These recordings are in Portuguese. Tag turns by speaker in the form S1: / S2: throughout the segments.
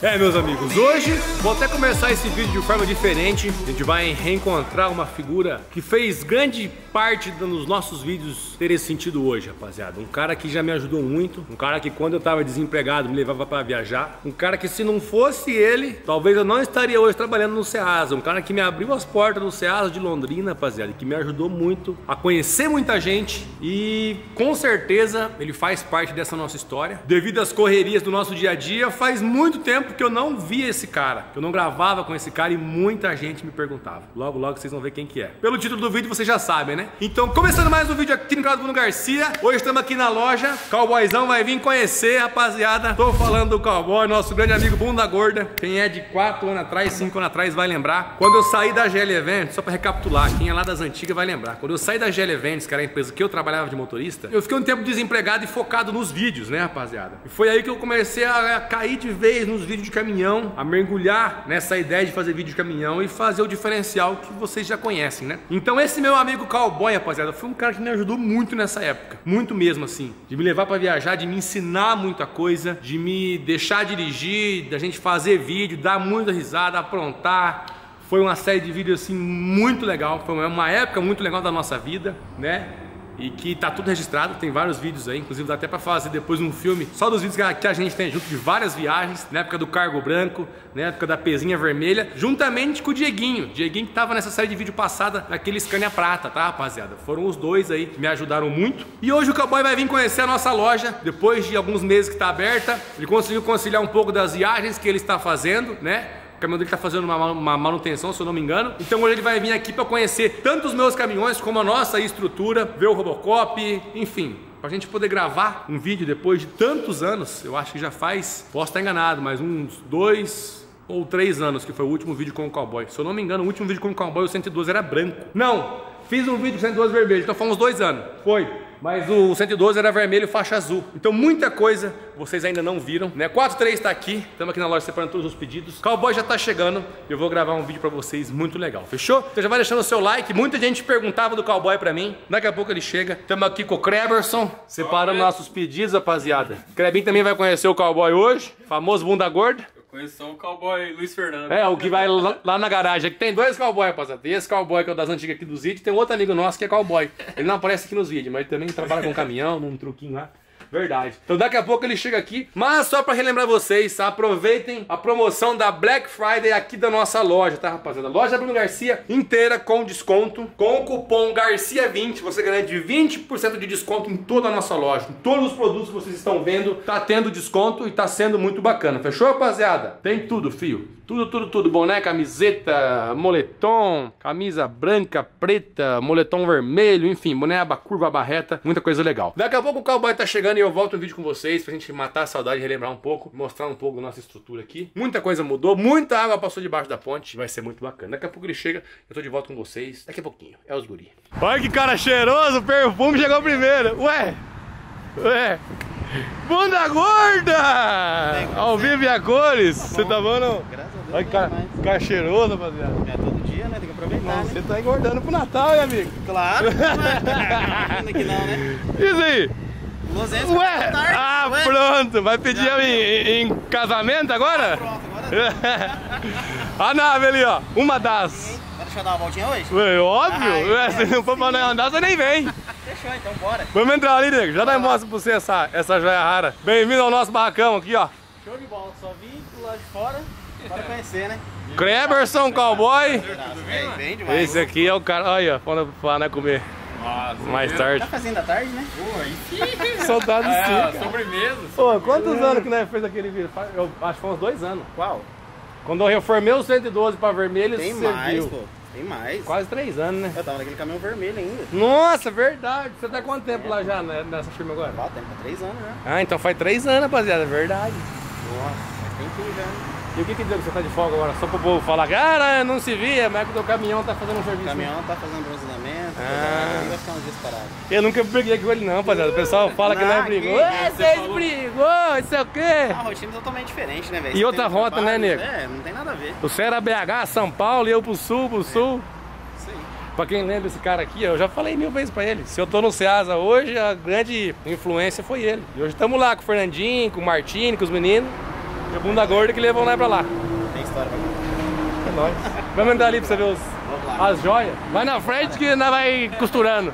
S1: É, meus amigos, hoje vou até começar esse vídeo de forma diferente. A gente vai reencontrar uma figura que fez grande parte dos nossos vídeos ter esse sentido hoje, rapaziada. Um cara que já me ajudou muito, um cara que quando eu tava desempregado me levava para viajar, um cara que se não fosse ele, talvez eu não estaria hoje trabalhando no Ceasa, um cara que me abriu as portas do Ceasa de Londrina, rapaziada, que me ajudou muito a conhecer muita gente e com certeza ele faz parte dessa nossa história. Devido às correrias do nosso dia a dia, faz muito tempo tempo que eu não via esse cara, que eu não gravava com esse cara e muita gente me perguntava. Logo, logo vocês vão ver quem que é. Pelo título do vídeo vocês já sabem, né? Então, começando mais um vídeo aqui no canal do Bruno Garcia. Hoje estamos aqui na loja. Cowboyzão vai vir conhecer, rapaziada. Tô falando do cowboy, nosso grande amigo Bunda Gorda. Quem é de 4 anos atrás, 5 anos atrás vai lembrar. Quando eu saí da GL Events, só pra recapitular, quem é lá das antigas vai lembrar. Quando eu saí da GL Events, que era a empresa que eu trabalhava de motorista, eu fiquei um tempo desempregado e focado nos vídeos, né, rapaziada? E foi aí que eu comecei a cair de vez nos vídeos de caminhão, a mergulhar nessa ideia de fazer vídeo de caminhão e fazer o diferencial que vocês já conhecem, né? Então esse meu amigo cowboy, rapaziada, foi um cara que me ajudou muito nessa época, muito mesmo assim, de me levar para viajar, de me ensinar muita coisa, de me deixar dirigir, da gente fazer vídeo, dar muita risada, aprontar. Foi uma série de vídeos assim muito legal, foi uma época muito legal da nossa vida, né? E que tá tudo registrado, tem vários vídeos aí, inclusive dá até pra fazer depois um filme só dos vídeos que a gente tem junto de várias viagens, na época do cargo branco, na época da pezinha vermelha, juntamente com o Dieguinho, Dieguinho que tava nessa série de vídeo passada, naquele Scania Prata, tá rapaziada? Foram os dois aí que me ajudaram muito. E hoje o Cowboy vai vir conhecer a nossa loja, depois de alguns meses que tá aberta, ele conseguiu conciliar um pouco das viagens que ele está fazendo, né? O caminhão dele tá fazendo uma, uma, manutenção, se eu não me engano. Então hoje ele vai vir aqui para conhecer tanto os meus caminhões como a nossa estrutura, ver o Robocop, enfim. Pra gente poder gravar um vídeo depois de tantos anos, eu acho que já faz, posso estar enganado, mas uns dois ou três anos que foi o último vídeo com o cowboy. Se eu não me engano, o último vídeo com o cowboy, o 112 era branco. Não, fiz um vídeo com 112 vermelho, então foi uns dois anos. Foi. Mas o 112 era vermelho e faixa azul. Então muita coisa vocês ainda não viram, né? 43 está aqui, estamos aqui na loja separando todos os pedidos. Cowboy já está chegando, eu vou gravar um vídeo para vocês muito legal, fechou? Então já vai deixando o seu like, muita gente perguntava do Cowboy para mim, daqui a pouco ele chega. Estamos aqui com o Kreberson, separando nossos pedidos, rapaziada. Krebin também vai conhecer o Cowboy hoje, famoso bunda gorda.
S2: Conheço só o cowboy Luiz Fernando.
S1: É, o que vai lá, na garagem. Tem dois cowboys, rapaziada. Tem esse cowboy que é o das antigas aqui dos vídeos, tem outro amigo nosso que é cowboy. Ele não aparece aqui nos vídeos, mas ele também trabalha com caminhão, num truquinho lá. Verdade. Então daqui a pouco ele chega aqui. Mas só para relembrar vocês, aproveitem a promoção da Black Friday aqui da nossa loja, tá, rapaziada? Loja Bruno Garcia inteira com desconto. Com o cupom Garcia20, você ganha de 20% de desconto em toda a nossa loja. Em todos os produtos que vocês estão vendo, tá tendo desconto e tá sendo muito bacana. Fechou, rapaziada? Tem tudo, fio. Tudo, tudo, tudo. Boné, camiseta, moletom, camisa branca, preta, moletom vermelho, enfim, boné aba curva, barreta, muita coisa legal. Daqui a pouco o cowboy tá chegando e eu volto um vídeo com vocês pra gente matar a saudade, relembrar um pouco, mostrar um pouco nossa estrutura aqui. Muita coisa mudou, muita água passou debaixo da ponte, vai ser muito bacana. Daqui a pouco ele chega, eu tô de volta com vocês. Daqui a pouquinho, é os guri. Olha que cara cheiroso, o perfume chegou primeiro. Ué, ué. Bunda gorda! Ao vivo e a cores! Você tá bom não? Graças Olha que cara, cara cheiroso, rapaziada.
S3: É todo dia, né? Tem que aproveitar. Né?
S1: Você tá engordando pro Natal, hein, amigo?
S3: Claro. Não aqui não, né?
S1: Isso aí. Ué? Tarde. Ah, Ué? pronto. Vai pedir Já, em, em, casamento agora? Ah, pronto, agora A nave ali, ó. Uma das.
S3: Vai deixar eu dar uma voltinha hoje?
S1: Ué, óbvio. Ai, Ué, se não for pra andar, você nem vem.
S3: Fechou, então bora.
S1: Vamos entrar ali, nego. Já dá mostra pra você essa, essa joia rara. Bem-vindo ao nosso barracão aqui, ó.
S3: Show de bola. Só vim pro lado de fora. Para conhecer, né?
S1: Kreberson Cowboy.
S3: Bem, demais.
S1: Esse aqui é o cara. Olha, quando falar, né, comer. Nossa, Mais tarde.
S3: Tá fazendo da tarde, né? Pô,
S1: Soldado é,
S2: sim. sobremesa.
S1: Pô, quantos anos que nós fez aquele vídeo? Eu acho que foi uns dois anos.
S3: Qual?
S1: Quando eu reformei o 112 pra vermelho,
S3: Tem
S1: você
S3: mais,
S1: viu.
S3: pô. Tem mais.
S1: Quase três anos, né?
S3: Eu tava naquele caminhão vermelho ainda.
S1: Nossa, verdade. Você tá quanto tempo é. lá já né, nessa firma agora?
S3: Ah, tem três anos já.
S1: Ah, então faz três anos, rapaziada. Verdade.
S3: Nossa, tem que ir já, né?
S1: E o que que deu que você tá de folga agora? Só pro povo falar, cara, não se via, mas é que o caminhão tá fazendo um serviço.
S3: O caminhão tá fazendo bronzeamento, ah. vai ficar uns dias parado.
S1: Eu nunca briguei com ele não, rapaziada. O pessoal fala não, que não é brigou. É, vocês brigou, isso é o quê?
S3: A rotina é totalmente diferente, né, velho?
S1: E outra rota, né, nego?
S3: É, não tem nada a ver.
S1: Você era BH, São Paulo, e eu pro sul, pro sul. Isso aí. Pra quem lembra esse cara aqui, eu já falei mil vezes pra ele. Se eu tô no Ceasa hoje, a grande influência foi ele. E hoje estamos lá com o Fernandinho, com o Martini, com os meninos. E o bunda gorda que levou nós pra lá.
S3: Tem história pra contar.
S1: É nóis. Vamos entrar ali pra você ver os, as joias. Vai na frente que nós vai costurando.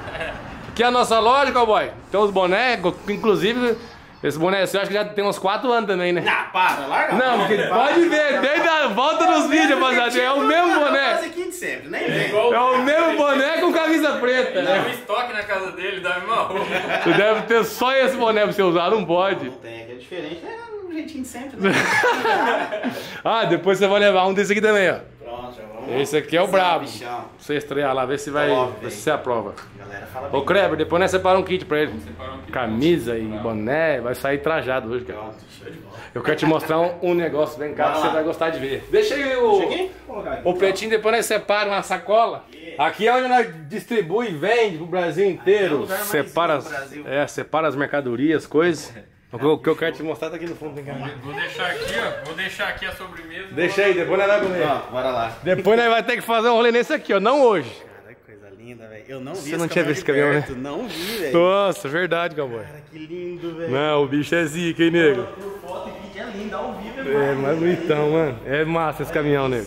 S1: Aqui é a nossa loja, cowboy. Tem os bonecos, inclusive, esse boné seu acho que já tem uns 4 anos também, né?
S3: Ah, para, larga.
S1: Não, porque pode ver, desde a volta nos vídeos, rapaziada. É o mesmo boné.
S3: Quase aqui de sempre, nem vem.
S1: É o mesmo boné com camisa preta.
S2: Tem
S1: né?
S2: um estoque na casa dele da mesma roupa.
S1: Tu deve ter só esse boné pra você usar, não pode.
S3: Não tem, aqui é diferente. É jeitinho de sempre, né?
S1: Ah, depois você vai levar um desse aqui também, ó.
S3: Pronto, já vamos.
S1: Esse aqui é o
S3: Esse um
S1: brabo.
S3: bichão.
S1: Você estrear lá, ver se vai.
S3: Top,
S1: ver se você aprova.
S3: A galera fala
S1: Ô
S3: bem.
S1: Kleber, depois nós separamos um kit pra ele.
S2: Um kit.
S1: Camisa e boné, vai sair trajado hoje, cara.
S3: Pronto, show de bola.
S1: Eu quero te mostrar um, um negócio, vem cá,
S3: Vai
S1: que você vai gostar de ver. Deixa aí o.
S3: Cheguei? Aqui.
S1: O pretinho depois nós separa uma sacola. Aqui é onde nós distribui e vende pro Brasil
S3: é
S1: inteiro.
S3: lugar mais
S1: Separa,
S3: do
S1: as-
S3: Brasil.
S1: é, separa as mercadorias, coisas. O que eu- que quero te mostrar tá aqui no fundo, tem câmera.
S2: Vou deixar aqui, ó. Vou deixar aqui a sobremesa.
S1: Deixa aí, depois nós vamos comer.
S3: Pronto, bora lá.
S1: Depois nós vamos ter que fazer um rolê nesse aqui, ó, não hoje.
S3: Cara, que coisa linda, velho. Eu não vi
S1: Você
S3: esse
S1: não tinha visto esse caminhão, né?
S3: Não vi, velho.
S1: Nossa, verdade, cowboy.
S3: Cara, que lindo, velho.
S1: Não, o bicho é zica, hein, nego?
S3: Por foto e vídeo é lindo, ao vivo é
S1: É,
S3: mais.
S1: mais bonitão, mano. É massa esse caminhão, nego.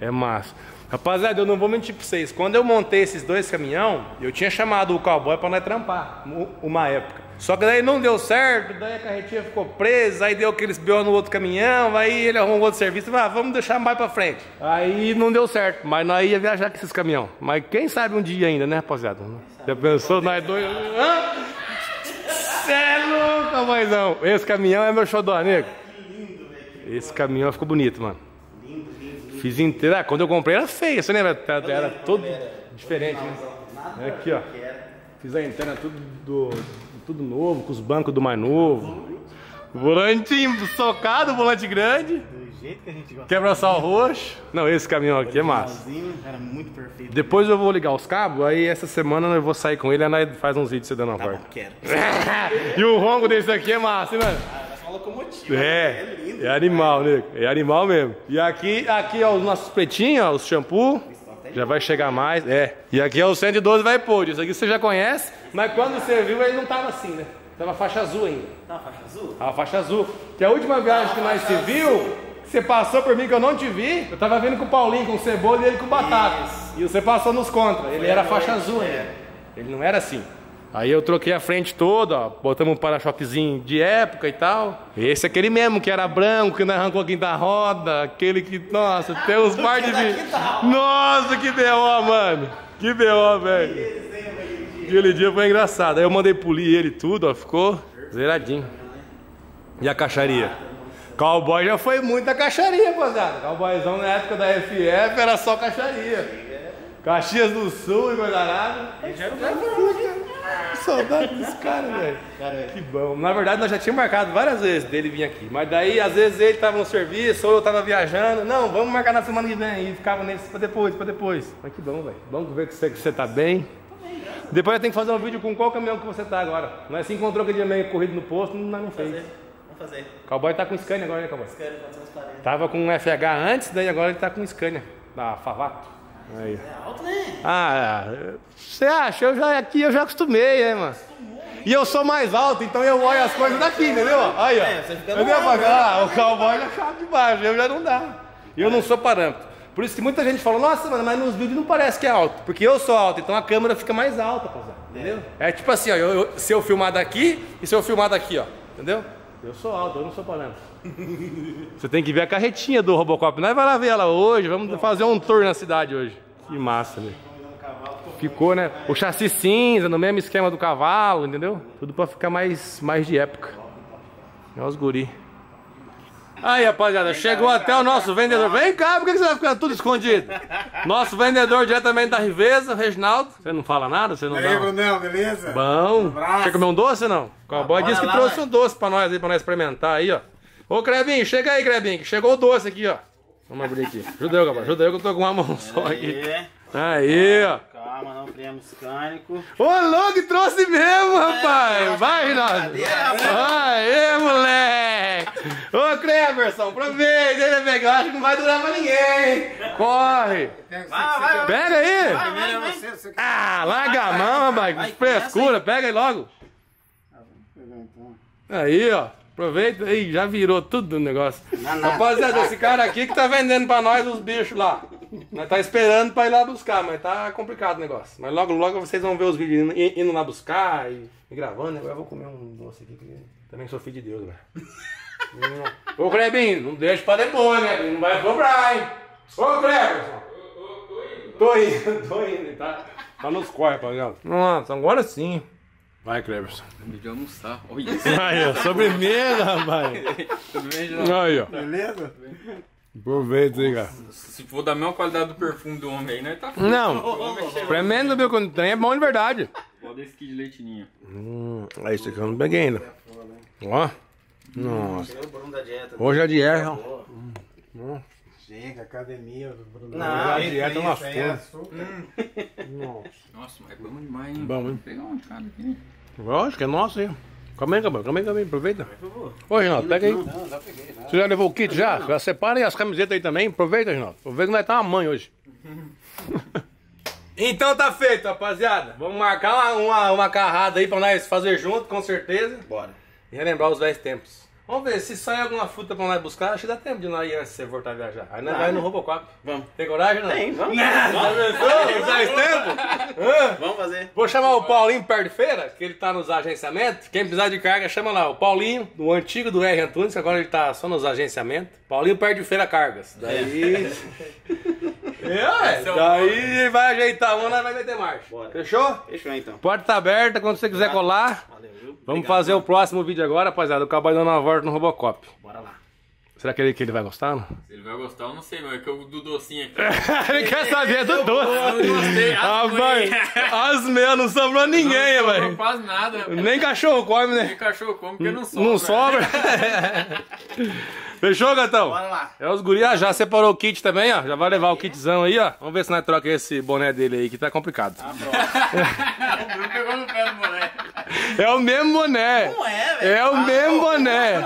S1: É massa. Rapaziada, eu não vou mentir pra vocês. Quando eu montei esses dois caminhão, eu tinha chamado o cowboy pra nós trampar, uma época. Só que daí não deu certo, daí a carretinha ficou presa, aí deu aqueles B.O. no outro caminhão, aí ele arrumou outro serviço, ah, vamos deixar mais pra frente. Aí não deu certo, mas nós ia viajar com esses caminhão. Mas quem sabe um dia ainda, né, rapaziada? Já pensou, nós dois... Hã? Cê é louco. Esse caminhão é meu xodó, nego. Esse caminhão ficou bonito, mano. Fiz inteiro. Ah, quando eu comprei era feio, você lembra? Era, era todo diferente, né? Aqui, ó. Fiz a interna tudo, do, tudo novo, com os bancos do mais novo. Volantinho socado, volante grande.
S3: Do jeito que a gente gosta.
S1: Quebra-sol roxo. Não, esse caminhão aqui é massa.
S3: Era muito perfeito.
S1: Depois eu vou ligar os cabos, aí essa semana eu vou sair com ele e nós faz uns vídeos você dando uma
S3: Tá
S1: porta.
S3: bom, quero.
S1: e o ronco desse aqui é massa, hein, mano?
S3: Ah, é uma locomotiva.
S1: É,
S3: É lindo.
S1: é animal, nego. É animal mesmo. E aqui, aqui ó, os nossos pretinhos, ó, os shampoo. Já vai chegar mais, é. E aqui é o 112 vai pôr. Isso aqui você já conhece, mas quando você viu ele não tava assim, né? Tava faixa azul ainda.
S3: Tá uma faixa azul?
S1: A faixa azul. Que a última viagem que nós se viu, você passou por mim que eu não te vi. Eu tava vendo com o Paulinho com cebola e ele com batata.
S3: Isso.
S1: E você passou nos contra. Ele era faixa azul
S3: é.
S1: ainda. Ele não era assim. Aí eu troquei a frente toda, ó, botamos um para-choquezinho de época e tal. Esse é aquele mesmo que era branco, que não arrancou a quinta roda, aquele que, nossa, tem uns par de. Nossa, que B.O., mano. Que B.O., velho. Aquele dia foi engraçado. Aí eu mandei polir ele tudo, ó, ficou zeradinho. E a caixaria? Cowboy já foi muita caixaria, rapaziada. Cowboyzão na época da FF era só caixaria. Caxias do Sul e coisa nada. Já Que saudade desse cara, velho. Que bom. Na verdade, nós já tínhamos marcado várias vezes dele vir aqui. Mas daí, às vezes, ele tava no serviço ou eu tava viajando. Não, vamos marcar na semana que vem. E ficava nesse pra depois, pra depois. Mas que bom, velho. Vamos ver que você, que você tá bem. Depois eu tenho que fazer um vídeo com qual caminhão que você tá agora. Nós se encontrou aquele dia meio corrido no posto, nós não fez.
S3: Vamos fazer.
S1: Cowboy tá com Scania agora, né, Cowboy?
S3: Quero 440.
S1: Tava com um FH antes, daí agora ele tá com Scania, da Favato. Aí.
S3: É alto, né?
S1: Ah, é. você acha? Eu já aqui eu já acostumei, né, mano? E eu sou mais alto, então eu olho as coisas daqui, entendeu? Aí, ó.
S3: É, você fica
S1: Entendeu?
S3: alto,
S1: Ah, o cowboy já chave de baixo, eu já não dá. Eu não sou parâmetro. Por isso que muita gente fala, nossa, mano, mas nos vídeos não parece que é alto. Porque eu sou alto, então a câmera fica mais alta, rapaziada. Entendeu? É tipo assim, ó, eu- eu- se eu filmar daqui e se eu filmar daqui, ó. Entendeu? Eu sou alto, eu não sou parâmetro. Você tem que ver a carretinha do Robocop. Nós vai lá ver ela hoje, vamos fazer um tour na cidade hoje. Que massa, velho. Ficou, né? O chassi cinza, no mesmo esquema do cavalo, entendeu? Tudo pra ficar mais, mais de época. É os guri. Aí, rapaziada, chegou até o nosso vendedor. Vem cá, por que você vai ficar tudo escondido? Nosso vendedor diretamente da Riveza, Reginaldo. Você não fala nada? Você não
S4: E aí,
S1: dá?
S4: Brunão, beleza?
S1: Bom.
S4: abraço.
S1: Quer comer um doce ou não? O cowboy
S3: bora
S1: disse que
S3: lá,
S1: trouxe
S3: vai.
S1: um doce pra nós aí, pra nós experimentar aí, ó. Ô, Crebinho, chega aí, Crebinho, que chegou o doce aqui, ó. Vamos abrir aqui. Ajuda eu, cowboy. Ajuda eu que eu tô com uma mão só aqui.
S3: Aí.
S1: Aí, ó.
S3: Calma, não criamos cânico.
S1: Ô, louco, trouxe mesmo, rapaz. Vai, Rinaldo. Aê, Cleverson, aproveita, hein, bebê, eu acho que não vai durar pra ninguém. Corre.
S4: Vai,
S3: vai,
S1: Pega aí.
S3: Vai, vai.
S4: Você quer
S1: Ah, larga a mão, rapaz.
S3: Vai,
S1: Que frescura. Pega aí logo.
S4: pegar então?
S1: Aí, ó. Aproveita aí, já virou tudo o negócio.
S4: nada.
S1: Rapaziada, esse cara aqui que tá vendendo pra nós os bichos lá. Nós tá esperando pra ir lá buscar, mas tá complicado o negócio. Mas logo, logo vocês vão ver os vídeos indo, indo lá buscar e, e gravando. Agora eu vou comer um doce aqui, que também sou filho de Deus, velho. Hum. Ô, Clebinho, não deixa pra depois, né? Não vai cobrar, hein? Ô, Cleberson. Tô indo, tô indo, tá? Tá nos corre, rapaziada. Nossa, agora sim. Vai, Cleberson.
S2: Acabei de almoçar. Olha isso.
S1: Aí, ó, sobremesa, rapaz.
S2: Tudo bem, já?
S1: Aí, ó.
S4: Beleza?
S1: Aproveita aí, cara.
S2: Se for da mesma qualidade do perfume do homem aí, nós tá
S1: Não, tremendo meu quando tem é bom de verdade.
S2: Pode desse aqui de leitinho.
S1: Hum, é isso aqui eu não peguei ainda. Ó. Nossa.
S4: Tirei o Bruno da dieta.
S1: Hoje é dieta, ó.
S4: Boa.
S5: Chega, academia, Bruno.
S4: Não,
S1: a dieta é uma fome.
S5: açúcar.
S1: Nossa.
S2: Nossa, mas é bom demais, hein?
S1: Bom, hein?
S2: Pegar um cara aqui.
S1: Lógico, é nosso aí. Calma aí, cabelo. Calma aí, calma aí. Aproveita. Ô, Renato, pega aí.
S4: Não, já peguei.
S1: Você já levou o kit já? Já separa aí as camisetas aí também. Aproveita, Renato. Aproveita que nós tá uma mãe hoje. então tá feito, rapaziada. Vamos marcar uma, uma, uma carrada aí pra nós fazer junto, com certeza.
S4: Bora.
S1: E relembrar os velhos tempos. Vamos ver, se sai alguma fruta pra nós buscar, acho que dá tempo de nós ir antes de você voltar a viajar. Aí nós vai no Robocop.
S4: Vamos.
S1: Tem coragem, não?
S4: Tem, vamos.
S1: Já pensou? Faz tempo? Hã?
S4: Vamos fazer.
S1: Vou chamar o Paulinho perto de feira, que ele tá nos agenciamentos. Quem precisar de carga, chama lá. O Paulinho, do antigo do R. Antunes, que agora ele tá só nos agenciamentos. Paulinho perto de feira cargas. Daí. É, ué. Daí vai ajeitar uma, nós vai meter marcha.
S4: Bora.
S1: Fechou?
S4: Fechou então.
S1: Porta tá aberta, quando você quiser colar.
S4: Valeu, viu?
S1: Vamos
S4: Obrigado.
S1: fazer o próximo vídeo agora, rapaziada. O cowboy dando uma volta no Robocop.
S4: Bora lá.
S1: Será que ele, que ele vai gostar? Não?
S2: Se ele vai gostar, eu não sei, mas é que eu do docinho aqui.
S1: ele quer saber do doce.
S2: Eu não gostei.
S1: Rapaz, as meias não sobrou ninguém,
S2: não sobrou
S1: velho.
S2: quase nada.
S1: Nem cachorro come, né?
S2: Nem cachorro come, porque não sobra.
S1: Não sobra. Fechou, gatão?
S4: Bora lá.
S1: É os guri, ah, já separou o kit também, ó. Já vai levar o kitzão aí, ó. Vamos ver se nós troca esse boné dele aí, que tá complicado.
S2: O Bruno pegou no pé do boné.
S1: É o mesmo boné.
S4: Não é, velho.
S1: É o
S4: Ah,
S1: mesmo boné.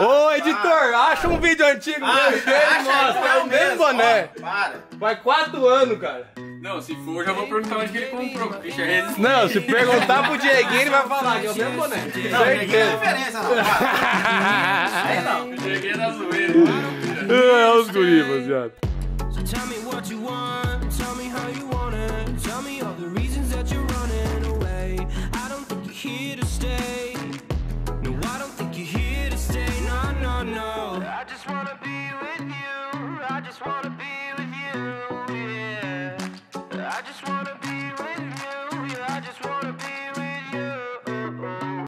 S1: Ô, editor, acha um vídeo antigo
S4: Ah,
S1: dele,
S4: acha,
S1: mostra. É o mesmo boné.
S4: Para.
S1: Faz quatro anos, cara.
S2: Não, se for, já vou perguntar onde que ele comprou, é resistente.
S1: Não, se perguntar pro Dieguinho, ele vai falar que é eu mesmo boné.
S4: Não, Dieguinho
S1: é
S4: é, não oferece, não. Aí não.
S2: O Dieguinho é da zoeira.
S1: É os guris, rapaziada.
S6: Me here to stay.